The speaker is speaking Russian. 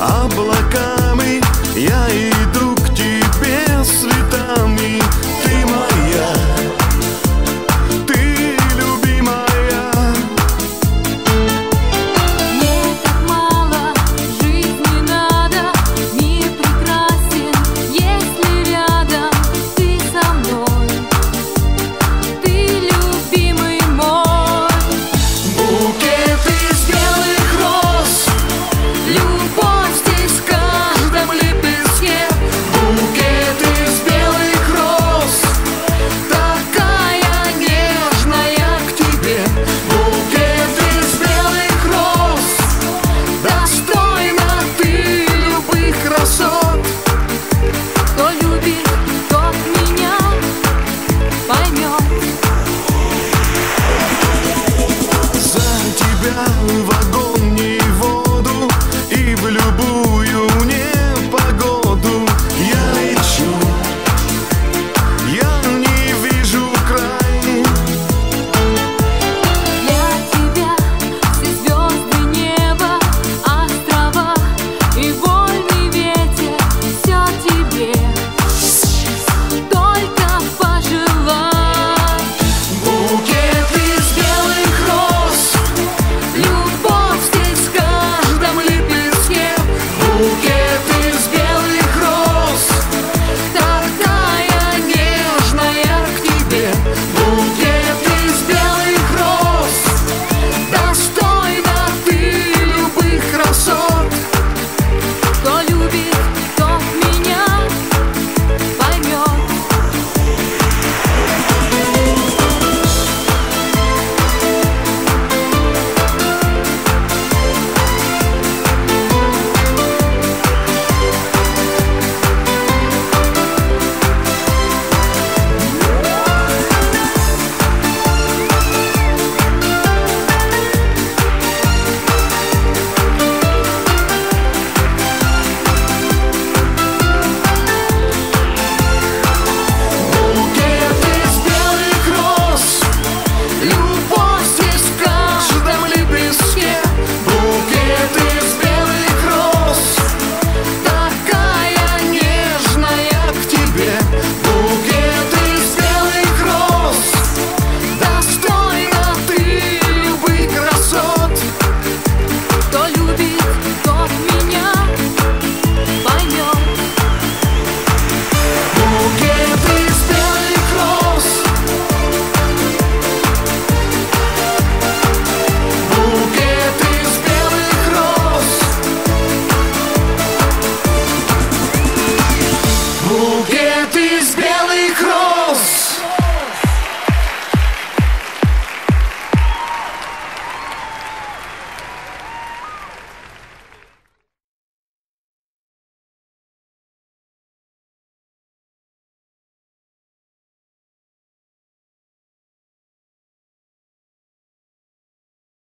Облаками. Я и